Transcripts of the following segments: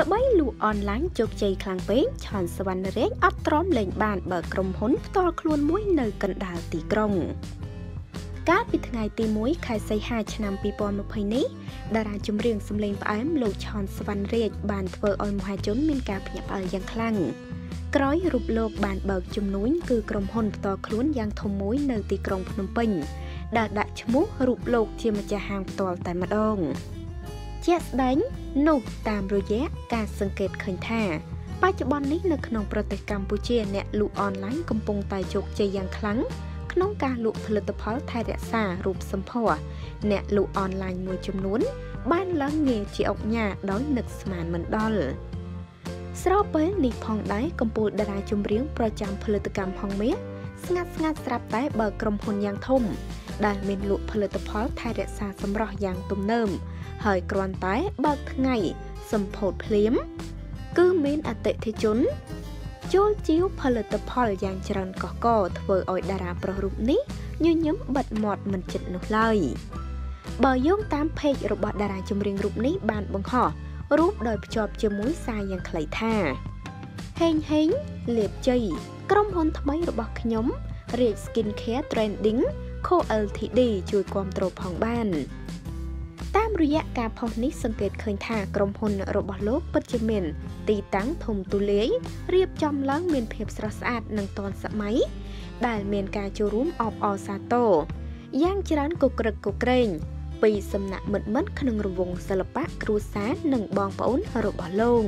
ល្បីលក់អនឡាញជោគជ័យខ្លាំងពេកឆាន់សវណ្ណរេកអត់ទ្រាំលេងបានបើក្រុមហ៊ុនផ្ទាល់ខ្លួនមួយនៅកណ្ដាលទីក្រុងកាលពីថ្ងៃទី1ខែសីហាឆ្នាំ2020នេះតារាចម្រៀងសម្លេងផ្អែមលោកឆាន់សវណ្ណរេកបានធ្វើឲ្យមហាជនមានការភ្ញាក់ផ្អើលយ៉ាងខ្លាំងក្រោយរូបលោកបានបើកជំនួញគឺក្រុមហ៊ុនផ្ទាល់ខ្លួនយ៉ាងធំមួយនៅទីក្រុងភ្នំពេញដែលដាក់ឈ្មោះរូបលោកជាម្ចាស់ហាងផ្ទាល់តែម្ដង ជាក់ស្ដែងនោះតាមរយៈការសង្កេតឃើញថាបច្ចុប្បន្ននេះនៅក្នុងប្រទេសកម្ពុជាអ្នកលក់អនឡាញកំពុងតែជោគជ័យយ៉ាងខ្លាំងក្នុងការលក់ផលិតផលថែរក្សារូបសម្ផស្សអ្នកលក់អនឡាញមួយចំនួន បានឡើងងារជាអុកញ៉ាដោយនឹកស្មានមិនដល់ស្របពេលនេះផងដែរកំពូលតារាចម្រៀងប្រចាំផលិតកម្មហងមាសស្ងាត់ស្ងាត់ស្រាប់តែបើក្រុមហ៊ុនយ៉ាងធំ ដែលមានលក់ផលិតផលថែរក្សាសម្រស់យ៉ាងទំនើបហើយគ្រាន់តែបើកថ្ងៃសម្ពោធភ្លាម គឺមានអតិថិជនចូលជាវផលិតផលយ៉ាងច្រើនកកកធ្វើឲ្យតារាប្រុសរូបនេះញញឹមបិទមាត់មិនចិត្តនោះឡើយបើយោងតាមเพจរបស់តារាចម្រៀងរូបនេះបានបង្ហោះរូបដោយភ្ជាប់ជាមួយសារយ៉ាងខ្លីថាហេងហេងលៀបជ័យក្រុមហ៊ុនថ្មីរបស់ខ្ញុំរាជ Skincare Trending Co Ltd ជួយគ្រប់គ្រងផងបានតាមរយៈការផុសនេះសង្កេតឃើញថាក្រុមហ៊ុនរបស់លោកពិតជាមាន ទីតាំងធំទូលាយរៀបចំឡើងមានភាពស្រស់ស្អាតនិងទាន់សម័យដែលមានការចូលរួមអបអរសាទរយ៉ាងច្រើនកក្រឹកកក្រែងពីសំណាក់មិត្តមិត្តក្នុងរង្វង់សិល្បៈគ្រួសារនិងបងប្អូនរបស់លោក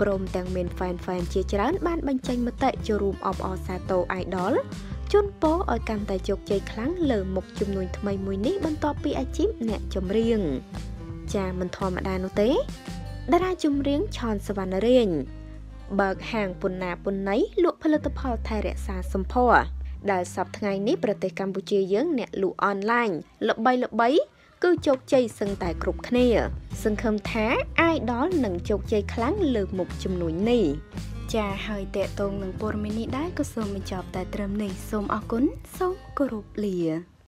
ព្រមទាំងមានហ្វេនហ្វេនជាច្រើនបានបញ្ចេញមតិចូលរួមអបអរសាទរ idol ជូនពរឲ្យកាន់តែជោគជ័យខ្លាំងលើមុខជំនួញថ្មីមួយនេះបន្ទាប់ពីអាជីពអ្នកចម្រៀងចាមិនធម្មតានោះទេតារាចម្រៀងឆនសវណ្ណរេងបើកហាងពុនណាពុនណីលក់ផលិតផលថែរក្សាសម្ផស្សដែលសប្តាហ៍ថ្ងៃនេះប្រទេសកម្ពុជាយើងអ្នកលក់អនឡាញល្បីល្បីគឺជោគជ័យសឹងតែគ្រប់គ្នា សង្ឃឹមថា idol នឹងជោគជ័យខ្លាំងលើមុខជំនួញនេះ ចាហើយតេតងនឹងព័ត៌មាននេះដែរក៏សូមបញ្ចប់តែត្រឹមនេះសូមអរគុណសូមគោរពលា